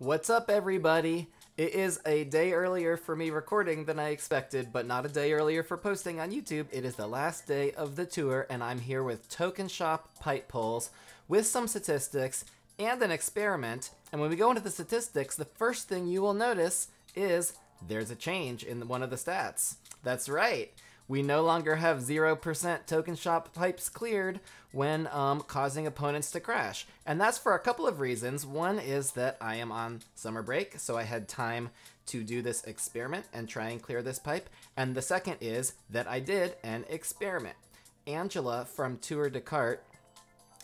What's up, everybody? It is a day earlier for me recording than I expected, but not a day earlier for posting on YouTube. It is the last day of the tour, and I'm here with Token Shop pipe polls with some statistics and an experiment. And when we go into the statistics, the first thing you will notice is there's a change in one of the stats. That's right we no longer have 0% token shop pipes cleared when um, causing opponents to crash. And that's for a couple of reasons. One is that I am on summer break, so I had time to do this experiment and try and clear this pipe. And the second is that I did an experiment. Angela from Tour de Kart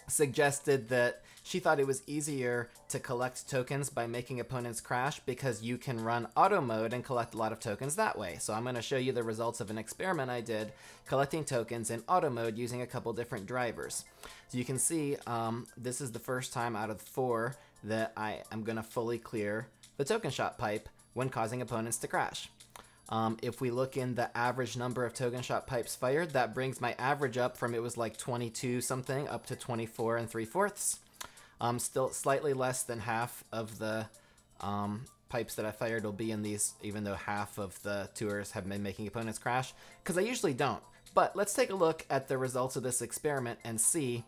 suggested that she thought it was easier to collect tokens by making opponents crash because you can run auto mode and collect a lot of tokens that way. So I'm going to show you the results of an experiment I did collecting tokens in auto mode using a couple different drivers. So you can see um, this is the first time out of four that I am going to fully clear the token shop pipe when causing opponents to crash. Um, if we look in the average number of token shop pipes fired, that brings my average up from it was like 22 something up to 24 and 3 fourths. Um, still slightly less than half of the um, pipes that I fired will be in these, even though half of the tours have been making opponents crash, because I usually don't. But let's take a look at the results of this experiment and see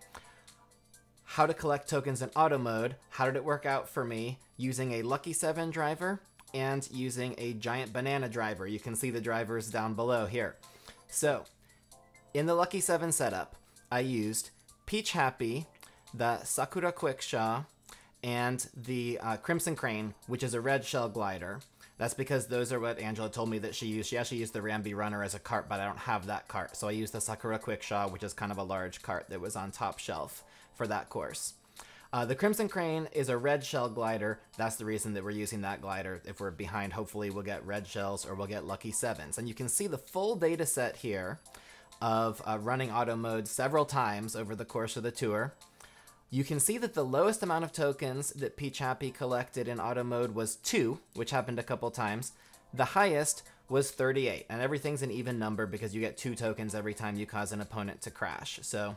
how to collect tokens in auto mode, how did it work out for me using a Lucky 7 driver and using a Giant Banana driver. You can see the drivers down below here. So, in the Lucky 7 setup, I used Peach Happy, the Sakura Quickshaw, and the uh, Crimson Crane, which is a red shell glider. That's because those are what Angela told me that she used. She actually used the Rambi Runner as a cart, but I don't have that cart. So I used the Sakura Quickshaw, which is kind of a large cart that was on top shelf for that course. Uh, the Crimson Crane is a red shell glider. That's the reason that we're using that glider. If we're behind, hopefully we'll get red shells or we'll get lucky sevens. And you can see the full data set here of uh, running auto mode several times over the course of the tour. You can see that the lowest amount of tokens that Peach Happy collected in auto mode was 2, which happened a couple times. The highest was 38, and everything's an even number because you get 2 tokens every time you cause an opponent to crash. So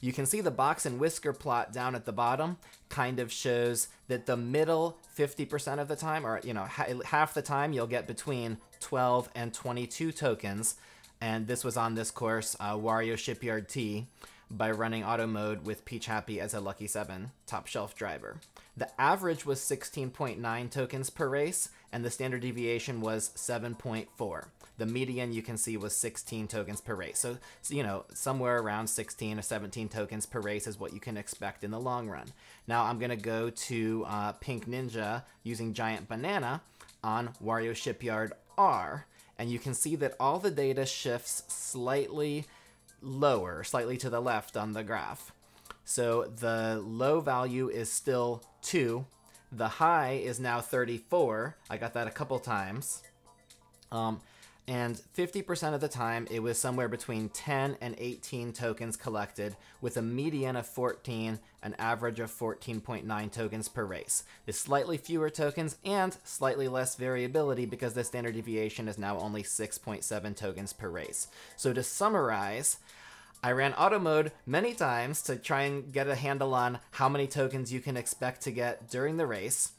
you can see the box and whisker plot down at the bottom kind of shows that the middle 50% of the time, or you know, half the time, you'll get between 12 and 22 tokens. And this was on this course, uh, Wario Shipyard T by running auto mode with Peach Happy as a Lucky 7 top shelf driver. The average was 16.9 tokens per race, and the standard deviation was 7.4. The median you can see was 16 tokens per race. So, so, you know, somewhere around 16 or 17 tokens per race is what you can expect in the long run. Now I'm going to go to uh, Pink Ninja using Giant Banana on Wario Shipyard R, and you can see that all the data shifts slightly lower, slightly to the left on the graph. So the low value is still 2. The high is now 34. I got that a couple times. Um, and 50% of the time it was somewhere between 10 and 18 tokens collected with a median of 14 an average of 14.9 tokens per race there's slightly fewer tokens and slightly less variability because the standard deviation is now only 6.7 tokens per race so to summarize I ran auto mode many times to try and get a handle on how many tokens you can expect to get during the race.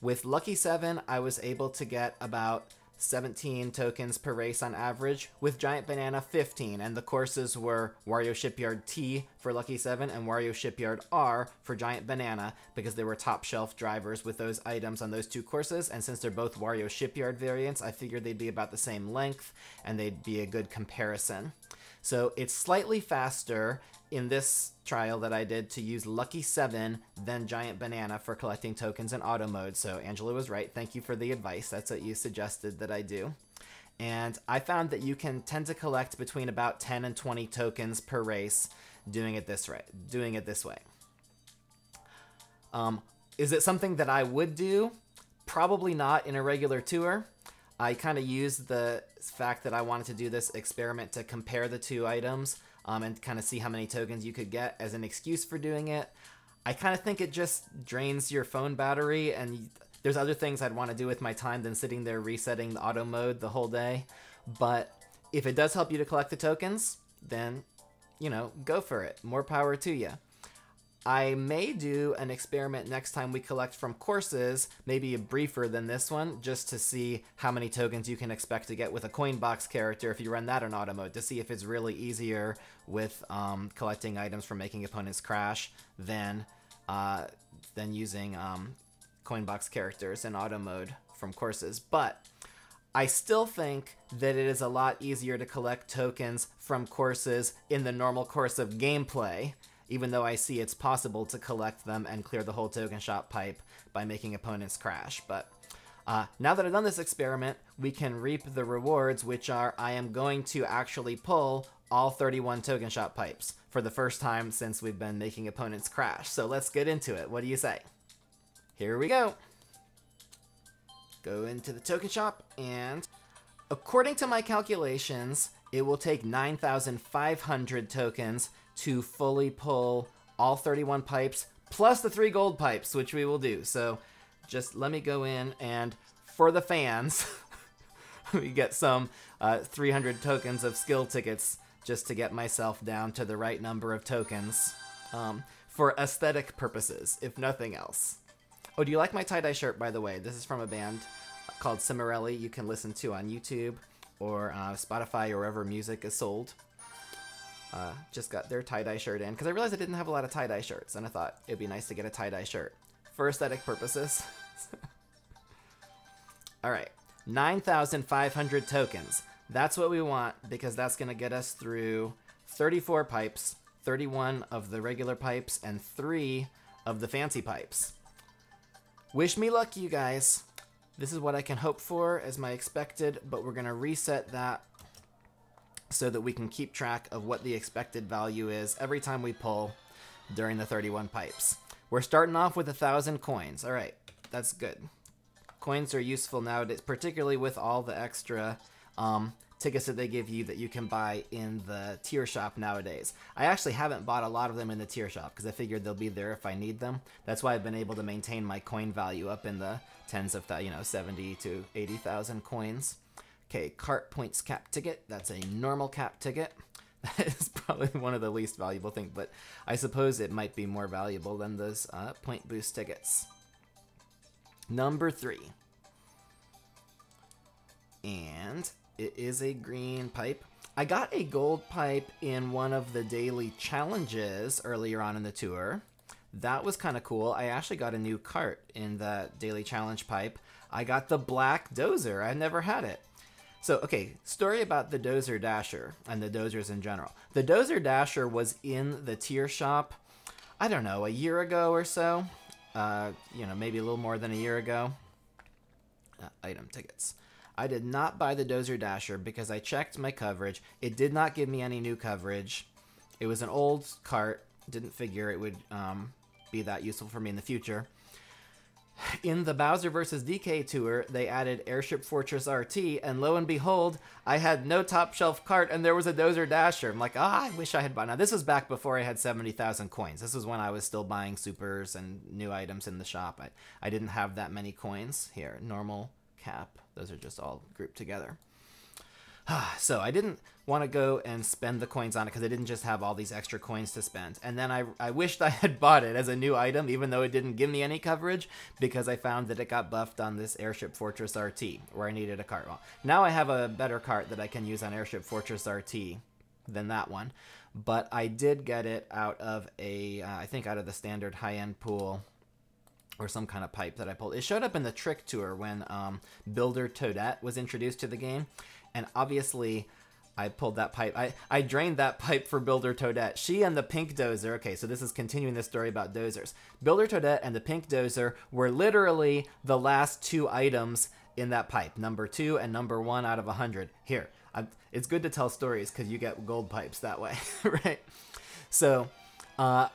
With Lucky 7, I was able to get about 17 tokens per race on average, with Giant Banana 15, and the courses were Wario Shipyard T for Lucky 7 and Wario Shipyard R for Giant Banana, because they were top shelf drivers with those items on those two courses, and since they're both Wario Shipyard variants, I figured they'd be about the same length, and they'd be a good comparison. So it's slightly faster in this trial that I did to use Lucky 7 than Giant Banana for collecting tokens in auto mode. So Angela was right. Thank you for the advice. That's what you suggested that I do. And I found that you can tend to collect between about 10 and 20 tokens per race doing it this right, doing it this way. Um, is it something that I would do? Probably not in a regular tour. I kind of used the fact that I wanted to do this experiment to compare the two items um, and kind of see how many tokens you could get as an excuse for doing it. I kind of think it just drains your phone battery, and there's other things I'd want to do with my time than sitting there resetting the auto mode the whole day. But if it does help you to collect the tokens, then, you know, go for it. More power to you. I may do an experiment next time we collect from courses, maybe a briefer than this one, just to see how many tokens you can expect to get with a coin box character if you run that in auto mode, to see if it's really easier with um, collecting items from making opponents crash than uh, than using um, coin box characters in auto mode from courses. But I still think that it is a lot easier to collect tokens from courses in the normal course of gameplay even though I see it's possible to collect them and clear the whole token shop pipe by making opponents crash. But uh, now that I've done this experiment, we can reap the rewards, which are I am going to actually pull all 31 token shop pipes for the first time since we've been making opponents crash. So let's get into it. What do you say? Here we go. Go into the token shop and according to my calculations, it will take 9,500 tokens to fully pull all 31 pipes plus the three gold pipes, which we will do. So just let me go in and for the fans, we get some uh, 300 tokens of skill tickets just to get myself down to the right number of tokens um, for aesthetic purposes, if nothing else. Oh, do you like my tie-dye shirt, by the way? This is from a band called Cimorelli you can listen to on YouTube or uh, Spotify or wherever music is sold. Uh, just got their tie-dye shirt in because I realized I didn't have a lot of tie-dye shirts and I thought it'd be nice to get a tie-dye shirt for aesthetic purposes. Alright, 9,500 tokens. That's what we want because that's going to get us through 34 pipes, 31 of the regular pipes, and 3 of the fancy pipes. Wish me luck, you guys. This is what I can hope for as my expected, but we're going to reset that so that we can keep track of what the expected value is every time we pull during the 31 pipes. We're starting off with a thousand coins. All right, that's good. Coins are useful nowadays, particularly with all the extra um, tickets that they give you that you can buy in the tier shop nowadays. I actually haven't bought a lot of them in the tier shop because I figured they'll be there if I need them. That's why I've been able to maintain my coin value up in the tens of, you know, 70 to 80,000 coins. Okay, cart points cap ticket. That's a normal cap ticket. That is probably one of the least valuable things, but I suppose it might be more valuable than those uh, point boost tickets. Number three. And it is a green pipe. I got a gold pipe in one of the daily challenges earlier on in the tour. That was kind of cool. I actually got a new cart in that daily challenge pipe. I got the black dozer. I never had it. So, okay, story about the Dozer Dasher and the Dozers in general. The Dozer Dasher was in the tier shop, I don't know, a year ago or so. Uh, you know, maybe a little more than a year ago. Uh, item tickets. I did not buy the Dozer Dasher because I checked my coverage. It did not give me any new coverage. It was an old cart. Didn't figure it would um, be that useful for me in the future. In the Bowser vs. DK tour, they added Airship Fortress RT, and lo and behold, I had no top shelf cart and there was a Dozer Dasher. I'm like, ah, I wish I had bought. Now, this was back before I had 70,000 coins. This was when I was still buying supers and new items in the shop. I, I didn't have that many coins. Here, normal, cap. Those are just all grouped together. so I didn't want to go and spend the coins on it because I didn't just have all these extra coins to spend. And then I, I wished I had bought it as a new item, even though it didn't give me any coverage, because I found that it got buffed on this Airship Fortress RT, where I needed a cart. Well, now I have a better cart that I can use on Airship Fortress RT than that one. But I did get it out of a, uh, I think out of the standard high-end pool or some kind of pipe that I pulled. It showed up in the Trick Tour when um, Builder Toadette was introduced to the game, and obviously I pulled that pipe. I, I drained that pipe for Builder Toadette. She and the Pink Dozer, okay, so this is continuing the story about dozers. Builder Toadette and the Pink Dozer were literally the last two items in that pipe, number two and number one out of a 100. Here, I'm, it's good to tell stories because you get gold pipes that way, right? So, uh,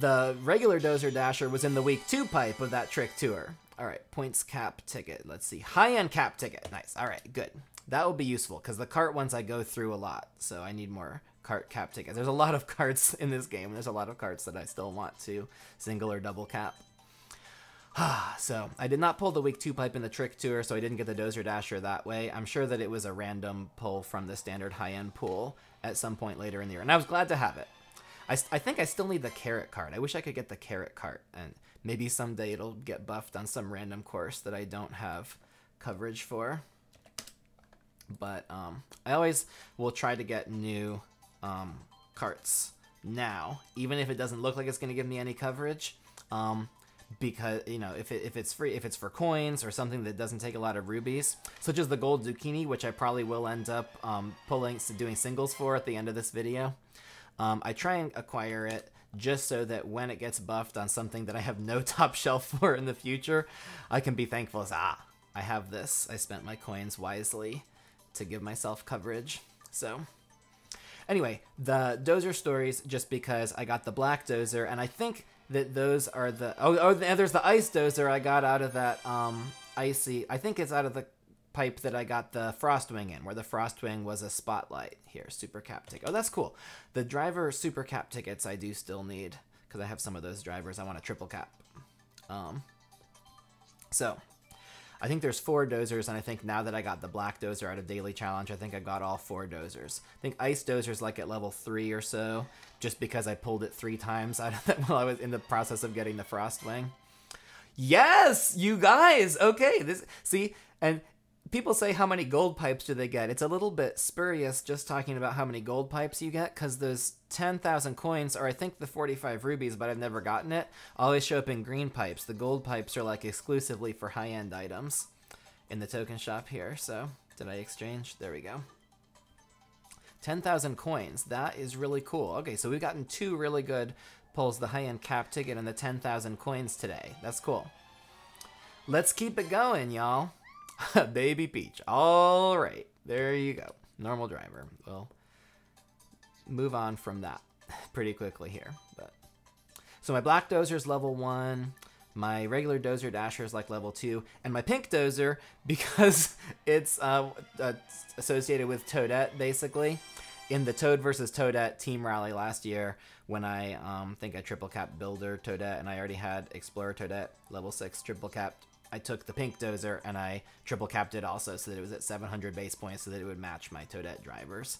the regular Dozer Dasher was in the week two pipe of that trick tour. All right, points cap ticket. Let's see. High end cap ticket. Nice. All right, good. That will be useful because the cart ones I go through a lot, so I need more cart cap tickets. There's a lot of carts in this game. There's a lot of carts that I still want to single or double cap. so I did not pull the week two pipe in the trick tour, so I didn't get the Dozer Dasher that way. I'm sure that it was a random pull from the standard high-end pool at some point later in the year, and I was glad to have it. I, I think I still need the carrot card. I wish I could get the carrot card, and maybe someday it'll get buffed on some random course that I don't have coverage for. But um, I always will try to get new um, carts now, even if it doesn't look like it's going to give me any coverage. Um, because you know if, it, if it's free if it's for coins or something that doesn't take a lot of rubies such as the gold zucchini which i probably will end up um, pulling doing singles for at the end of this video um, i try and acquire it just so that when it gets buffed on something that i have no top shelf for in the future i can be thankful as ah i have this i spent my coins wisely to give myself coverage so anyway the dozer stories just because i got the black dozer and i think that those are the oh oh there's the ice dozer I got out of that um icy I think it's out of the pipe that I got the Frostwing in, where the Frostwing was a spotlight. Here, super cap ticket. Oh, that's cool. The driver super cap tickets I do still need because I have some of those drivers. I want a triple cap. Um, so I think there's four dozers, and I think now that I got the black dozer out of Daily Challenge, I think I got all four dozers. I think Ice Dozer's like at level three or so, just because I pulled it three times out of that while I was in the process of getting the frost wing. Yes, you guys. Okay, this see, and people say how many gold pipes do they get? It's a little bit spurious just talking about how many gold pipes you get because those 10,000 coins, are, I think the 45 rubies, but I've never gotten it, always show up in green pipes. The gold pipes are like exclusively for high end items in the token shop here. So, did I exchange? There we go. 10,000 coins. That is really cool. Okay, so we've gotten two really good pulls the high end cap ticket and the 10,000 coins today. That's cool. Let's keep it going, y'all. Baby Peach. All right. There you go. Normal driver. We'll move on from that pretty quickly here. But So my black dozer is level 1. My regular dozer dasher is like level 2. And my pink dozer, because it's uh, uh, associated with Toadette, basically, in the Toad versus Toadette team rally last year, when I um, think I triple cap Builder Toadette, and I already had Explorer Toadette level 6 triple capped I took the pink dozer and I triple capped it also so that it was at 700 base points so that it would match my Toadette drivers.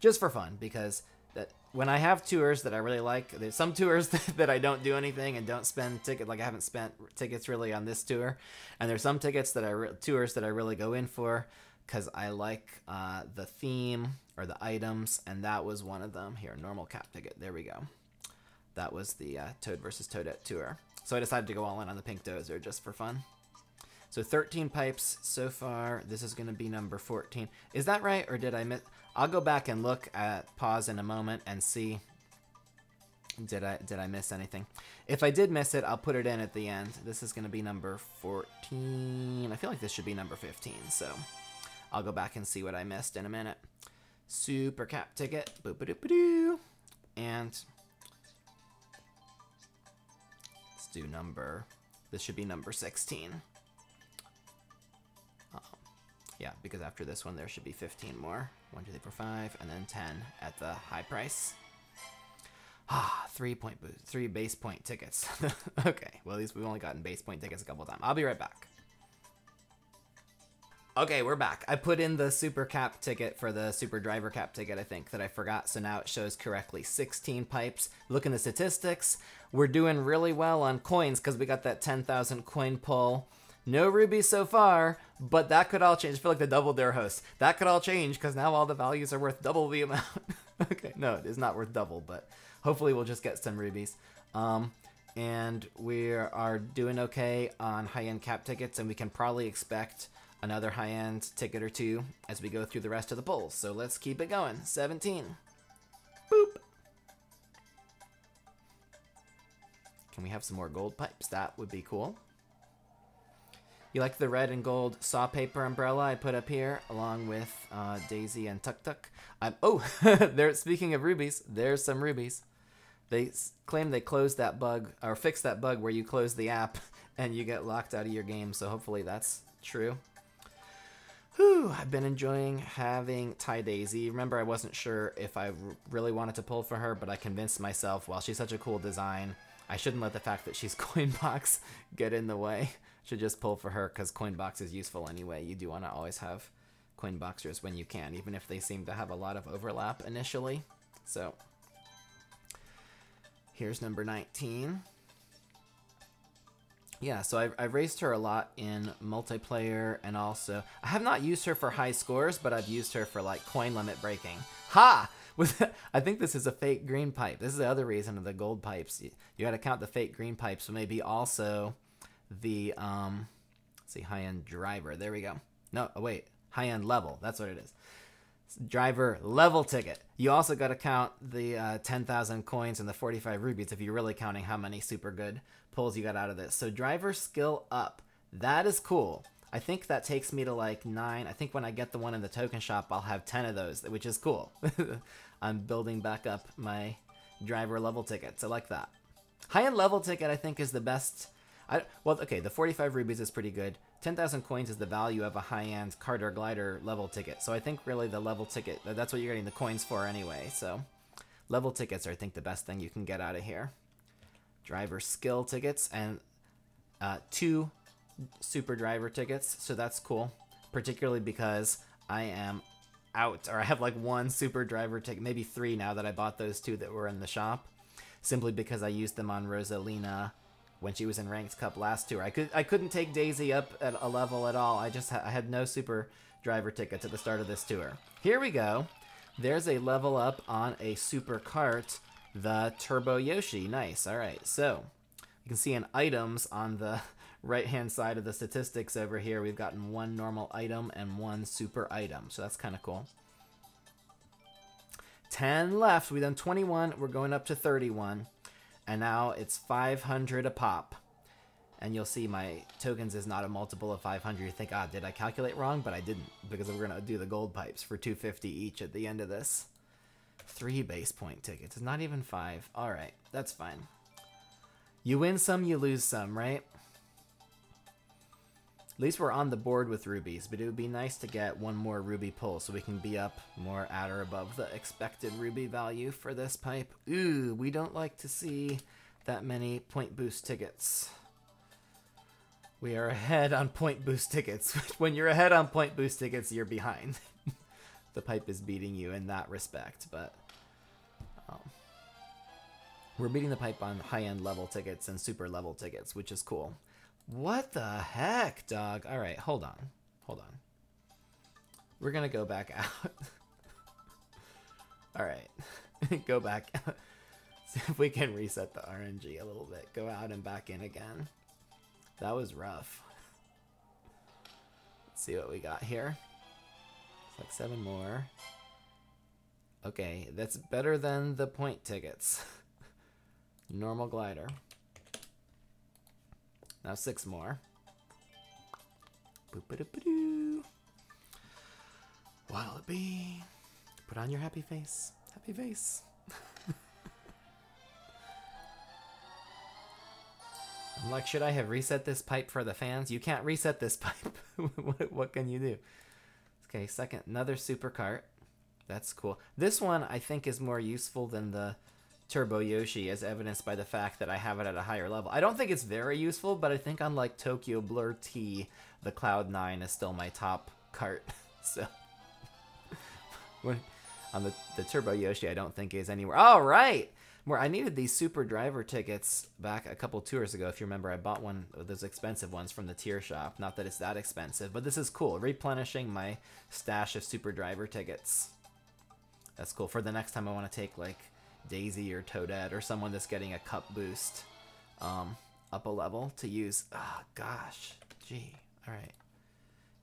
Just for fun, because that when I have tours that I really like, there's some tours that I don't do anything and don't spend ticket like I haven't spent tickets really on this tour, and there's some tickets that I tours that I really go in for because I like uh, the theme or the items, and that was one of them. Here, normal cap ticket. There we go. That was the uh, Toad versus Toadette tour. So I decided to go all in on the pink dozer just for fun. So 13 pipes so far. This is going to be number 14. Is that right, or did I miss? I'll go back and look at pause in a moment and see. Did I did I miss anything? If I did miss it, I'll put it in at the end. This is going to be number 14. I feel like this should be number 15, so I'll go back and see what I missed in a minute. Super cap ticket. Boop -a -doop -a -doo. And let's do number. This should be number 16. Yeah, because after this one, there should be 15 more. 1, 2, 3, 4, 5, and then 10 at the high price. Ah, three point boost, three base point tickets. okay, well, at least we've only gotten base point tickets a couple times. I'll be right back. Okay, we're back. I put in the super cap ticket for the super driver cap ticket, I think, that I forgot. So now it shows correctly 16 pipes. Look in the statistics. We're doing really well on coins because we got that 10,000 coin pull. No rubies so far, but that could all change. I feel like the double their host. That could all change because now all the values are worth double the amount. okay, no, it is not worth double, but hopefully we'll just get some rubies. Um, and we are doing okay on high-end cap tickets, and we can probably expect another high-end ticket or two as we go through the rest of the polls. So let's keep it going. 17. Boop. Can we have some more gold pipes? That would be cool. You like the red and gold saw paper umbrella I put up here, along with uh, Daisy and Tuk Tuk. I'm, oh, there. Speaking of rubies, there's some rubies. They claim they closed that bug or fixed that bug where you close the app and you get locked out of your game. So hopefully that's true. Whew, I've been enjoying having Ty Daisy. Remember, I wasn't sure if I really wanted to pull for her, but I convinced myself, while she's such a cool design, I shouldn't let the fact that she's Coinbox get in the way should just pull for her because Coinbox is useful anyway. You do want to always have Coinboxers when you can, even if they seem to have a lot of overlap initially. So, Here's number 19. Yeah, so I've, I've raised her a lot in multiplayer and also... I have not used her for high scores, but I've used her for, like, coin limit breaking. Ha! With, I think this is a fake green pipe. This is the other reason of the gold pipes. You, you gotta count the fake green pipes, maybe also the, um... Let's see, high-end driver. There we go. No, oh, wait. High-end level. That's what it is driver level ticket. You also got to count the uh, 10,000 coins and the 45 rubies if you're really counting how many super good pulls you got out of this. So driver skill up. That is cool. I think that takes me to like nine. I think when I get the one in the token shop, I'll have 10 of those, which is cool. I'm building back up my driver level tickets. I like that. High-end level ticket, I think, is the best. I, well, okay, the 45 rubies is pretty good. 10,000 coins is the value of a high-end Carter Glider level ticket. So I think really the level ticket, that's what you're getting the coins for anyway. So level tickets are, I think, the best thing you can get out of here driver skill tickets and uh, two super driver tickets. So that's cool, particularly because I am out, or I have like one super driver ticket, maybe three now that I bought those two that were in the shop, simply because I used them on Rosalina when she was in Ranked Cup last tour. I could I couldn't take Daisy up at a level at all. I just ha I had no super driver tickets at the start of this tour. Here we go. There's a level up on a super cart the Turbo Yoshi. Nice. All right. So you can see in items on the right hand side of the statistics over here, we've gotten one normal item and one super item. So that's kind of cool. 10 left. We done 21. We're going up to 31. And now it's 500 a pop. And you'll see my tokens is not a multiple of 500. You think, ah, did I calculate wrong? But I didn't because we're going to do the gold pipes for 250 each at the end of this. Three base point tickets. It's not even five. Alright, that's fine. You win some, you lose some, right? At least we're on the board with rubies, but it would be nice to get one more ruby pull so we can be up more at or above the expected ruby value for this pipe. Ooh, we don't like to see that many point boost tickets. We are ahead on point boost tickets. when you're ahead on point boost tickets, you're behind. the pipe is beating you in that respect, but um, we're beating the pipe on high-end level tickets and super level tickets, which is cool. What the heck, dog? All right, hold on. Hold on. We're going to go back out. All right. go back. See if we can reset the RNG a little bit. Go out and back in again. That was rough. Let's see what we got here. It's like seven more. Okay, that's better than the point tickets. Normal glider. Now six more. Boop-a-doop-a-doo. Wallaby. Put on your happy face. Happy face. I'm like, should I have reset this pipe for the fans? You can't reset this pipe. what, what can you do? Okay, second, another super cart. That's cool. This one I think is more useful than the Turbo Yoshi as evidenced by the fact that I have it at a higher level. I don't think it's very useful, but I think unlike Tokyo Blur T, the Cloud9 is still my top cart. so on the, the Turbo Yoshi I don't think is anywhere. All right! More, I needed these super driver tickets back a couple tours ago. If you remember, I bought one of those expensive ones from the tier shop. Not that it's that expensive, but this is cool. Replenishing my stash of super driver tickets. That's cool. For the next time I want to take, like, Daisy or Toadette or someone that's getting a cup boost um, up a level to use. Ah, oh, gosh. Gee. All right.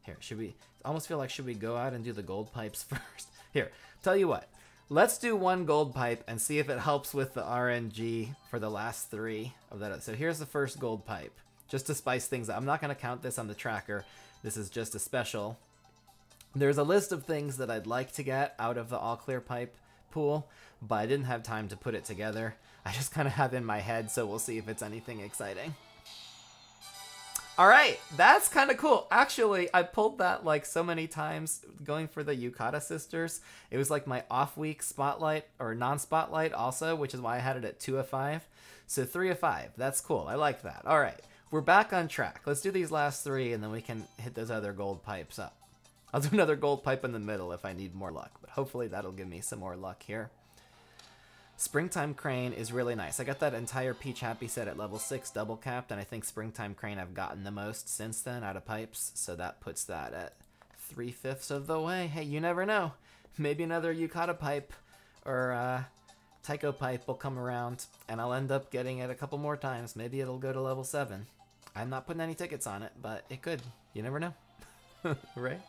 Here, should we... almost feel like should we go out and do the gold pipes first? Here, tell you what. Let's do one gold pipe and see if it helps with the RNG for the last three of that. So here's the first gold pipe, just to spice things up. I'm not going to count this on the tracker. This is just a special. There's a list of things that I'd like to get out of the all clear pipe pool, but I didn't have time to put it together. I just kind of have in my head, so we'll see if it's anything exciting. All right, that's kind of cool. Actually, I pulled that like so many times going for the Yukata sisters. It was like my off week spotlight or non spotlight also, which is why I had it at two of five. So three of five. That's cool. I like that. All right, we're back on track. Let's do these last three and then we can hit those other gold pipes up. I'll do another gold pipe in the middle if I need more luck, but hopefully that'll give me some more luck here. Springtime Crane is really nice. I got that entire Peach Happy set at level 6 double capped, and I think Springtime Crane I've gotten the most since then out of pipes, so that puts that at three fifths of the way. Hey, you never know. Maybe another Yukata pipe or uh, Tycho pipe will come around, and I'll end up getting it a couple more times. Maybe it'll go to level 7. I'm not putting any tickets on it, but it could. You never know. right?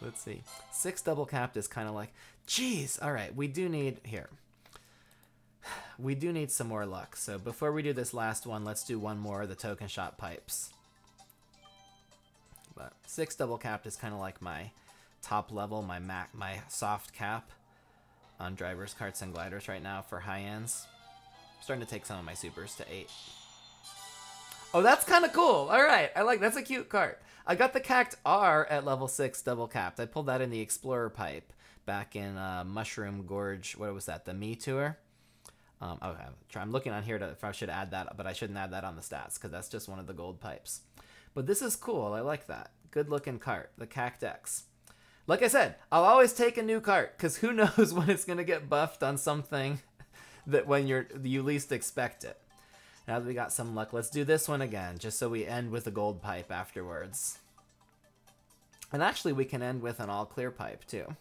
Let's see. Six double capped is kind of like, geez, all right, we do need, here. We do need some more luck. So before we do this last one, let's do one more of the token shop pipes. But six double capped is kind of like my top level, my mac, my soft cap on drivers, carts, and gliders right now for high ends. I'm starting to take some of my supers to eight. Oh, that's kind of cool. All right, I like that's a cute cart. I got the Cact R at level six, double capped. I pulled that in the Explorer pipe back in uh, Mushroom Gorge. What was that? The Me Tour. Um, okay, I'm looking on here to if I should add that, but I shouldn't add that on the stats because that's just one of the gold pipes. But this is cool. I like that. Good looking cart, the Cact X. Like I said, I'll always take a new cart because who knows when it's gonna get buffed on something that when you're you least expect it. Now that we got some luck, let's do this one again, just so we end with a gold pipe afterwards. And actually, we can end with an all clear pipe too.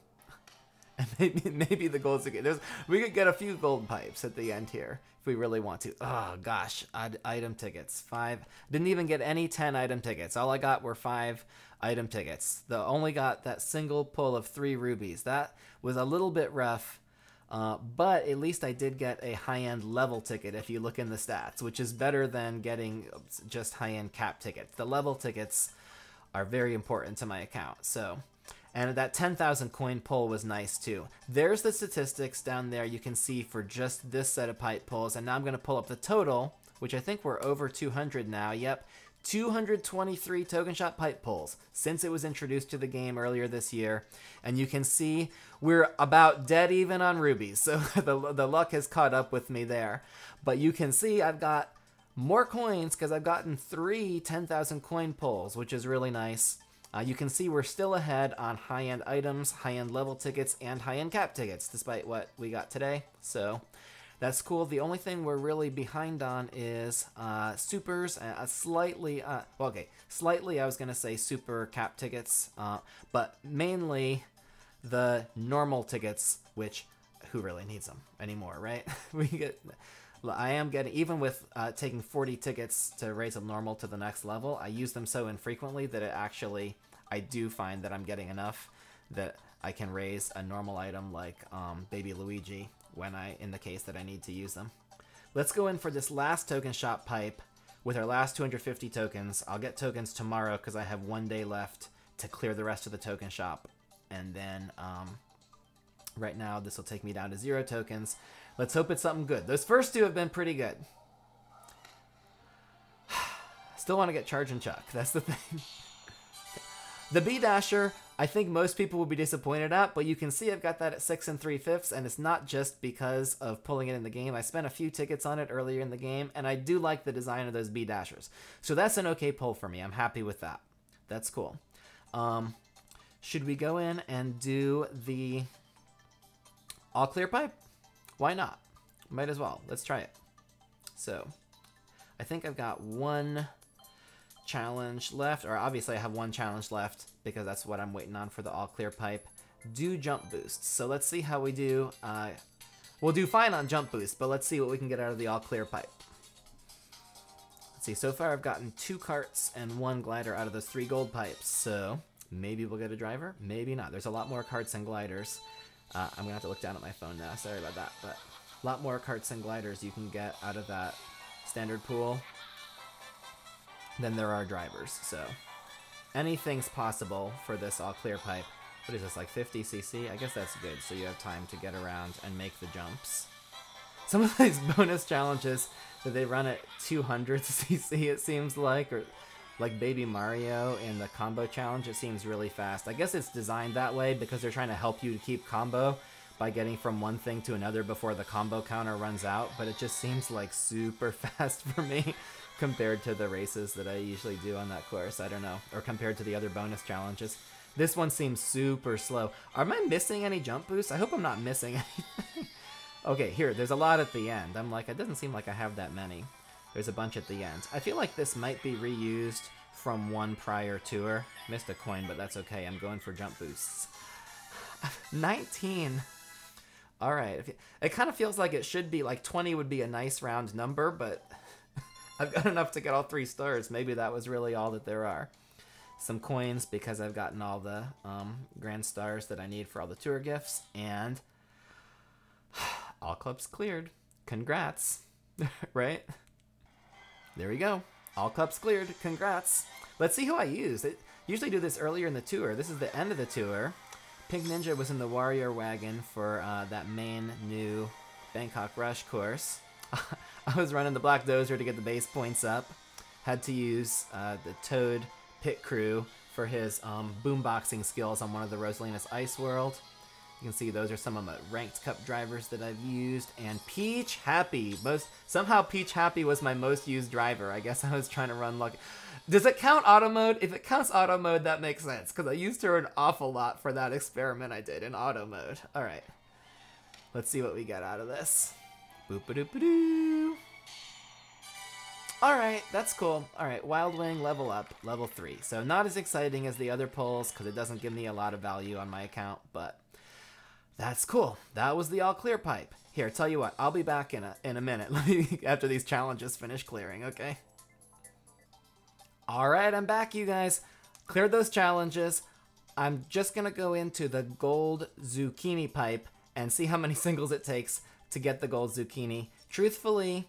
And maybe, maybe the gold's again. There's, we could get a few gold pipes at the end here if we really want to. Oh gosh, item tickets. Five. Didn't even get any 10 item tickets. All I got were five item tickets. The only got that single pull of three rubies. That was a little bit rough uh, but at least I did get a high-end level ticket if you look in the stats, which is better than getting just high-end cap tickets. The level tickets are very important to my account. So, and that 10,000 coin pull was nice too. There's the statistics down there you can see for just this set of pipe pulls. And now I'm going to pull up the total, which I think we're over 200 now. Yep, 223 token shop pipe pulls since it was introduced to the game earlier this year. And you can see we're about dead even on rubies. So the, the luck has caught up with me there. But you can see I've got more coins because I've gotten three 10,000 coin pulls, which is really nice. Uh, you can see we're still ahead on high-end items, high-end level tickets, and high-end cap tickets, despite what we got today. So that's cool. The only thing we're really behind on is uh, supers, uh, slightly, uh, well, okay, slightly I was going to say super cap tickets, uh, but mainly the normal tickets, which who really needs them anymore, right? we get, I am getting, even with uh, taking 40 tickets to raise a normal to the next level, I use them so infrequently that it actually, I do find that I'm getting enough that I can raise a normal item like um, Baby Luigi when I, in the case that I need to use them. Let's go in for this last token shop pipe with our last 250 tokens. I'll get tokens tomorrow because I have one day left to clear the rest of the token shop. And then um, right now this will take me down to zero tokens. Let's hope it's something good. Those first two have been pretty good. Still want to get Chargin' Chuck. That's the thing. the B Dasher I think most people will be disappointed at, but you can see I've got that at 6 and 3 fifths, and it's not just because of pulling it in the game. I spent a few tickets on it earlier in the game, and I do like the design of those B dashers. So that's an okay pull for me. I'm happy with that. That's cool. Um, should we go in and do the all clear pipe? Why not? Might as well. Let's try it. So, I think I've got one challenge left, or obviously I have one challenge left because that's what I'm waiting on for the all clear pipe. Do jump boosts. So let's see how we do. Uh, we'll do fine on jump boost, but let's see what we can get out of the all clear pipe. Let's see, so far I've gotten two carts and one glider out of those three gold pipes, so maybe we'll get a driver, maybe not. There's a lot more carts and gliders. Uh, I'm gonna have to look down at my phone now, sorry about that, but a lot more carts and gliders you can get out of that standard pool than there are drivers, so anything's possible for this all clear pipe. What is this, like 50 cc? I guess that's good, so you have time to get around and make the jumps. Some of these bonus challenges that they run at 200 cc, it seems like, or like Baby Mario in the combo challenge, it seems really fast. I guess it's designed that way because they're trying to help you to keep combo by getting from one thing to another before the combo counter runs out, but it just seems like super fast for me compared to the races that I usually do on that course. I don't know. Or compared to the other bonus challenges. This one seems super slow. Am I missing any jump boosts? I hope I'm not missing anything. Okay, here, there's a lot at the end. I'm like, it doesn't seem like I have that many. There's a bunch at the end. I feel like this might be reused from one prior tour. Missed a coin, but that's okay. I'm going for jump boosts. 19. Alright. It kind of feels like it should be, like 20 would be a nice round number, but I've got enough to get all three stars. Maybe that was really all that there are. Some coins because I've gotten all the um, grand stars that I need for all the tour gifts, and all clubs cleared. Congrats. right? There we go. All clubs cleared. Congrats. Let's see who I used. I usually do this earlier in the tour. This is the end of the tour. Pink Ninja was in the Warrior Wagon for uh, that main new Bangkok Rush course. I was running the Black Dozer to get the base points up. Had to use uh, the Toad Pit Crew for his um, boomboxing skills on one of the Rosalinas Ice World. You can see those are some of my ranked cup drivers that I've used. And Peach Happy. Most Somehow Peach Happy was my most used driver. I guess I was trying to run lucky. Does it count auto mode? If it counts auto mode, that makes sense. Because I used her an awful lot for that experiment I did in auto mode. Alright. Let's see what we get out of this. Boop Alright, that's cool. Alright, Wild Wing level up, level 3. So not as exciting as the other pulls, because it doesn't give me a lot of value on my account, but that's cool. That was the all clear pipe. Here, tell you what, I'll be back in a in a minute after these challenges finish clearing, okay? Alright, I'm back, you guys. Cleared those challenges. I'm just gonna go into the gold zucchini pipe and see how many singles it takes to get the gold zucchini. Truthfully,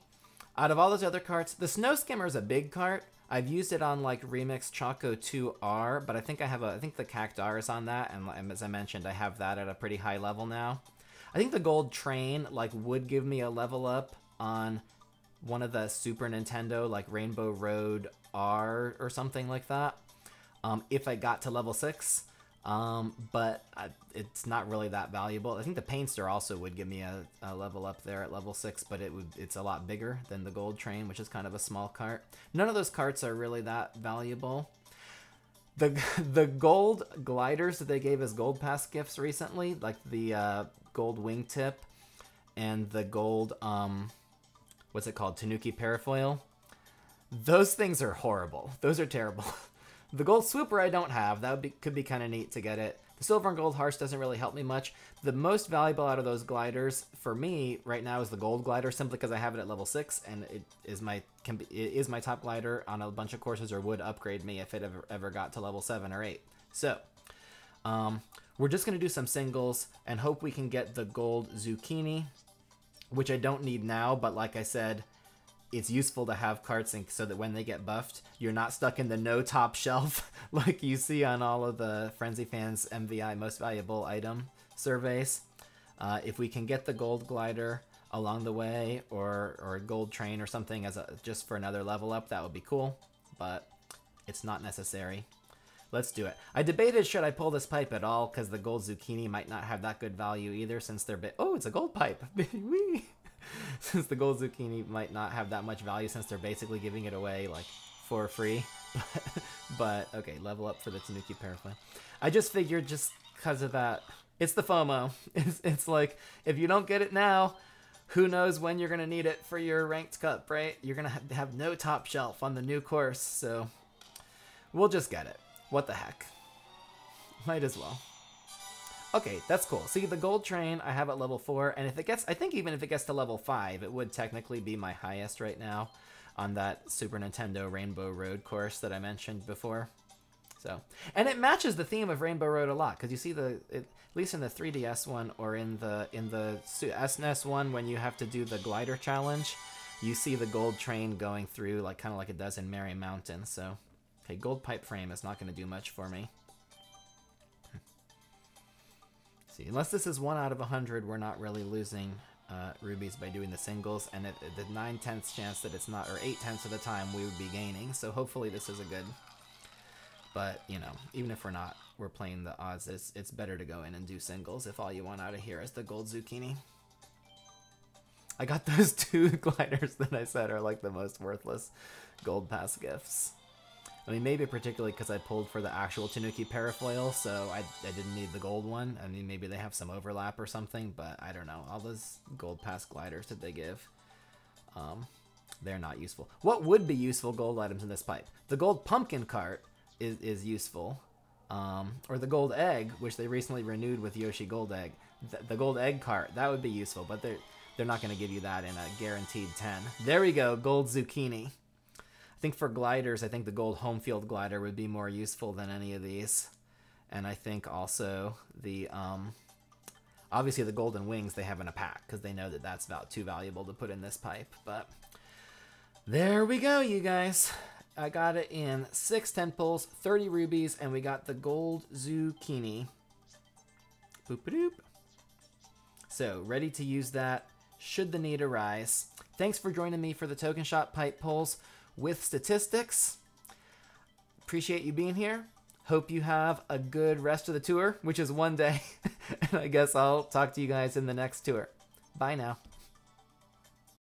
out of all those other carts, the snow skimmer is a big cart, I've used it on like Remix Choco 2R, but I think I have a I think the Cactuar is on that, and as I mentioned, I have that at a pretty high level now. I think the Gold Train like would give me a level up on one of the Super Nintendo like Rainbow Road R or something like that. Um, if I got to level six, um, but I, it's not really that valuable. I think the Painster also would give me a, a, level up there at level 6, but it would it's a lot bigger than the Gold Train, which is kind of a small cart. None of those carts are really that valuable. The, the gold gliders that they gave as gold pass gifts recently, like the uh, gold wingtip and the gold, um, what's it called, Tanuki parafoil, those things are horrible. Those are terrible. The gold swooper I don't have. That be, could be kind of neat to get it. The silver and gold hearts doesn't really help me much. The most valuable out of those gliders for me right now is the gold glider, simply because I have it at level six and it is my can be, is my top glider on a bunch of courses, or would upgrade me if it ever ever got to level seven or eight. So, um, we're just gonna do some singles and hope we can get the gold zucchini, which I don't need now, but like I said, it's useful to have carts and so that when they get buffed, you're not stuck in the no top shelf like you see on all of the Frenzy Fans MVI most valuable item surveys. Uh, if we can get the gold glider along the way or or a gold train or something as a just for another level up, that would be cool, but it's not necessary. Let's do it. I debated should I pull this pipe at all because the gold zucchini might not have that good value either since they're bit. Oh, it's a gold pipe. Wee. since the gold zucchini might not have that much value since they're basically giving it away like for free. but okay, level up for the Tanuki Parafoil. I just figured just because of that, it's the FOMO. It's, it's like if you don't get it now, who knows when you're gonna need it for your ranked cup, right? You're gonna have, have no top shelf on the new course, so we'll just get it. What the heck? Might as well. Okay, that's cool. See, the gold train I have at level 4, and if it gets, I think even if it gets to level 5, it would technically be my highest right now on that Super Nintendo Rainbow Road course that I mentioned before. So, and it matches the theme of Rainbow Road a lot because you see the it, at least in the 3DS one or in the in the SNES one when you have to do the glider challenge, you see the gold train going through like kind of like it does in Merry Mountain. So, okay, gold pipe frame is not going to do much for me. See, unless this is one out of a hundred, we're not really losing uh, rubies by doing the singles, and it, the nine tenths chance that it's not, or eight tenths of the time, we would be gaining. So hopefully this is a good. But you know, even if we're not, we're playing the odds. It's it's better to go in and do singles if all you want out of here is the gold zucchini. I got those two gliders that I said are like the most worthless gold pass gifts. I mean, maybe particularly because I pulled for the actual Tanuki parafoil, so I, I didn't need the gold one. I mean, maybe they have some overlap or something, but I don't know. All those gold pass gliders that they give, um, they're not useful. What would be useful gold items in this pipe? The gold pumpkin cart is, is useful. Um, or the gold egg, which they recently renewed with Yoshi Gold Egg. The, the gold egg cart, that would be useful, but they're, they're not going to give you that in a guaranteed 10. There we go, gold zucchini. I think for gliders, I think the gold home field glider would be more useful than any of these. And I think also the, um, obviously the golden wings they have in a pack because they know that that's about too valuable to put in this pipe. But there we go, you guys. I got it in 6 10 pulls, 30 rubies, and we got the gold zucchini. Boop doop. So, ready to use that should the need arise. Thanks for joining me for the Token Shop pipe pulls with statistics. Appreciate you being here. Hope you have a good rest of the tour, which is one day. and I guess I'll talk to you guys in the next tour. Bye now.